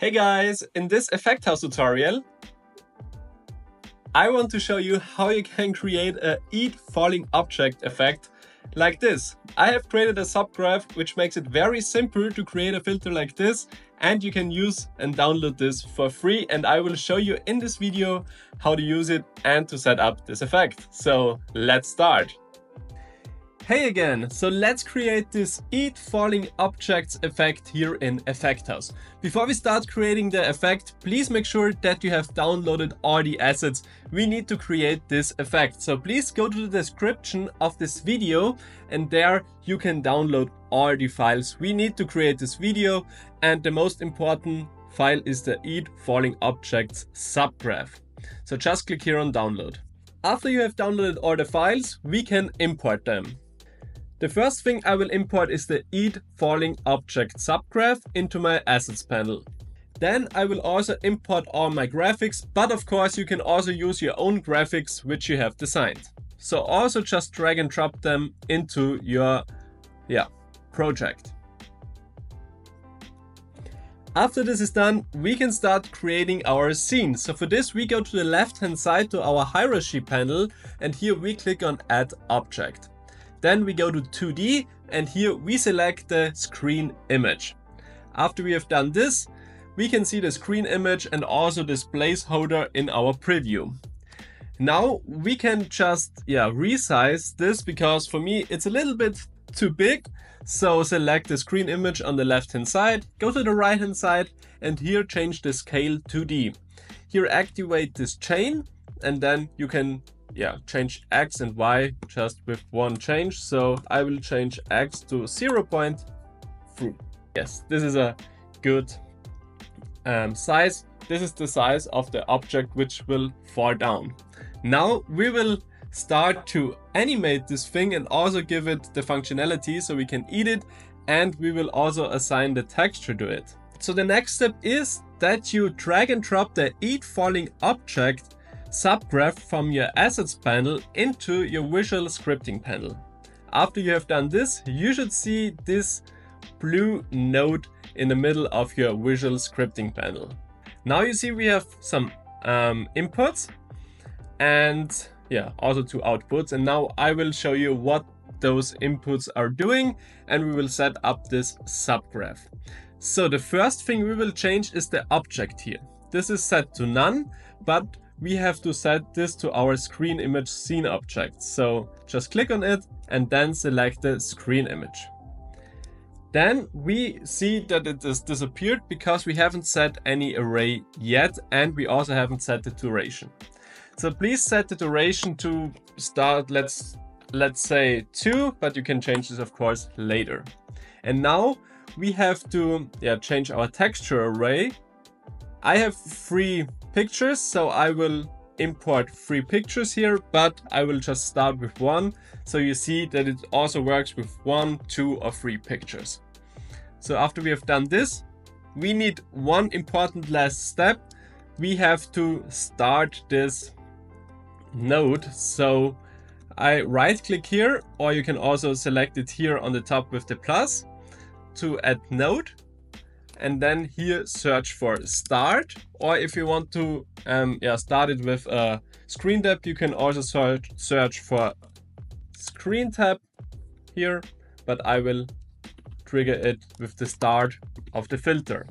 Hey guys, in this Effect House tutorial, I want to show you how you can create a eat falling object effect like this. I have created a subgraph which makes it very simple to create a filter like this and you can use and download this for free and I will show you in this video how to use it and to set up this effect. So let's start. Hey again, so let's create this eat falling objects effect here in Effect House. Before we start creating the effect, please make sure that you have downloaded all the assets we need to create this effect. So please go to the description of this video and there you can download all the files we need to create this video and the most important file is the eat falling objects subgraph. So just click here on download. After you have downloaded all the files, we can import them. The first thing I will import is the eat falling object subgraph into my assets panel. Then I will also import all my graphics, but of course you can also use your own graphics which you have designed. So also just drag and drop them into your yeah, project. After this is done, we can start creating our scene. So for this, we go to the left hand side to our hierarchy panel and here we click on add object. Then we go to 2D and here we select the screen image. After we have done this, we can see the screen image and also this placeholder in our preview. Now we can just yeah resize this because for me it's a little bit too big. So select the screen image on the left hand side, go to the right hand side and here change the scale 2D. Here activate this chain and then you can yeah, change x and y just with one change. So I will change x to 0 0.3. Yes, this is a good um, size. This is the size of the object which will fall down. Now we will start to animate this thing and also give it the functionality so we can eat it and we will also assign the texture to it. So the next step is that you drag and drop the eat falling object subgraph from your assets panel into your visual scripting panel. After you have done this, you should see this blue node in the middle of your visual scripting panel. Now you see we have some um, inputs and yeah, also two outputs. And now I will show you what those inputs are doing and we will set up this subgraph. So the first thing we will change is the object here. This is set to none, but we have to set this to our screen image scene object. So just click on it and then select the screen image. Then we see that it has disappeared because we haven't set any array yet and we also haven't set the duration. So please set the duration to start, let's, let's say two, but you can change this of course later. And now we have to yeah, change our texture array. I have three pictures. So I will import three pictures here, but I will just start with one. So you see that it also works with one, two or three pictures. So after we have done this, we need one important last step. We have to start this node. So I right click here, or you can also select it here on the top with the plus to add node and then here search for start or if you want to um, yeah, start it with a screen tap you can also search, search for screen tap here but I will trigger it with the start of the filter.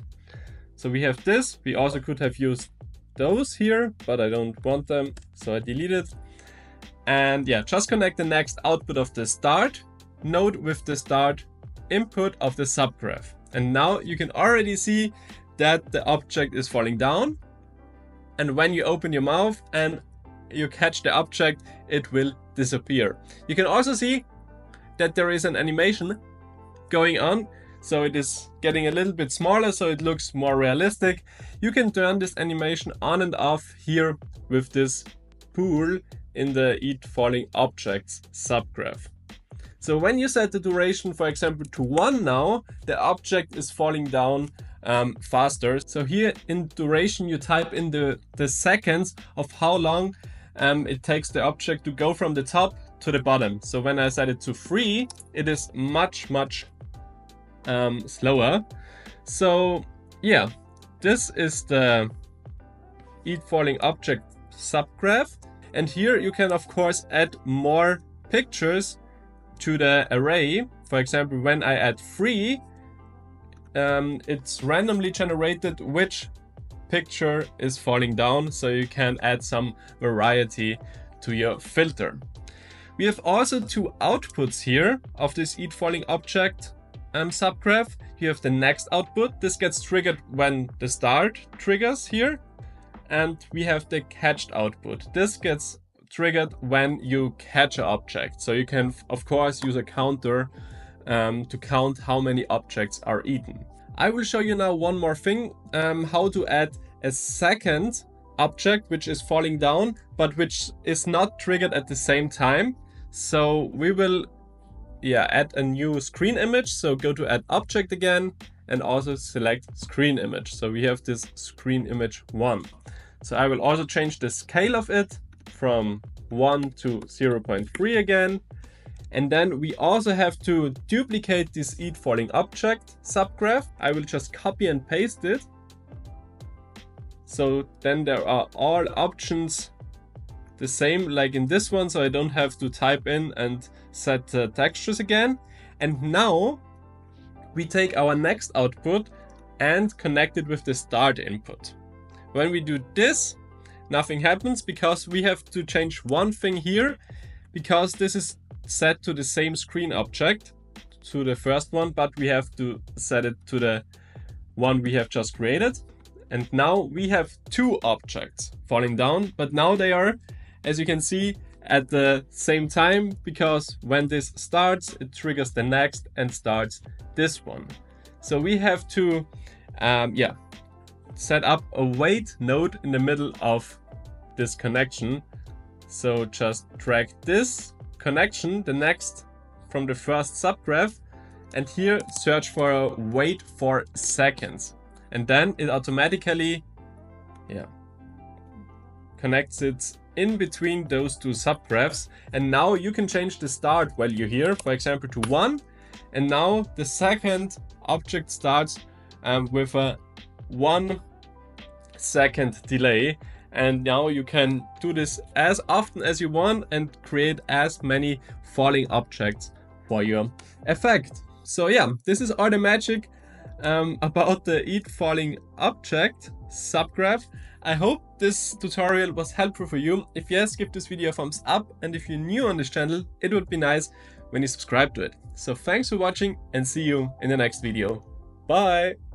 So we have this, we also could have used those here, but I don't want them, so I delete it. And yeah, just connect the next output of the start node with the start input of the subgraph. And now you can already see that the object is falling down. And when you open your mouth and you catch the object, it will disappear. You can also see that there is an animation going on. So it is getting a little bit smaller, so it looks more realistic. You can turn this animation on and off here with this bool in the eat falling objects subgraph. So when you set the duration, for example, to one now, the object is falling down um, faster. So here in duration, you type in the, the seconds of how long um, it takes the object to go from the top to the bottom. So when I set it to three, it is much, much um, slower. So yeah, this is the eat falling object subgraph. And here you can of course add more pictures to the array. For example, when I add three, um, it's randomly generated which picture is falling down so you can add some variety to your filter. We have also two outputs here of this eat falling object um, subgraph. You have the next output. This gets triggered when the start triggers here. And we have the catched output. This gets triggered when you catch an object. So you can, of course, use a counter um, to count how many objects are eaten. I will show you now one more thing, um, how to add a second object which is falling down, but which is not triggered at the same time. So we will yeah, add a new screen image. So go to add object again and also select screen image. So we have this screen image one. So I will also change the scale of it from 1 to 0.3 again. And then we also have to duplicate this eat falling object subgraph. I will just copy and paste it. So then there are all options the same like in this one, so I don't have to type in and set uh, textures again. And now we take our next output and connect it with the start input. When we do this, nothing happens because we have to change one thing here because this is set to the same screen object to the first one, but we have to set it to the one we have just created. And now we have two objects falling down, but now they are as you can see, at the same time because when this starts, it triggers the next and starts this one. So we have to, um, yeah, set up a wait node in the middle of this connection. So just drag this connection, the next from the first subgraph, and here search for a wait for seconds. And then it automatically, yeah, connects it in between those two subgraphs. And now you can change the start value here, for example, to 1. And now the second object starts um, with a 1 second delay. And now you can do this as often as you want and create as many falling objects for your effect. So yeah, this is all the magic um, about the eat falling object subgraph. I hope this tutorial was helpful for you. If yes, give this video a thumbs up and if you're new on this channel, it would be nice when you subscribe to it. So thanks for watching and see you in the next video. Bye!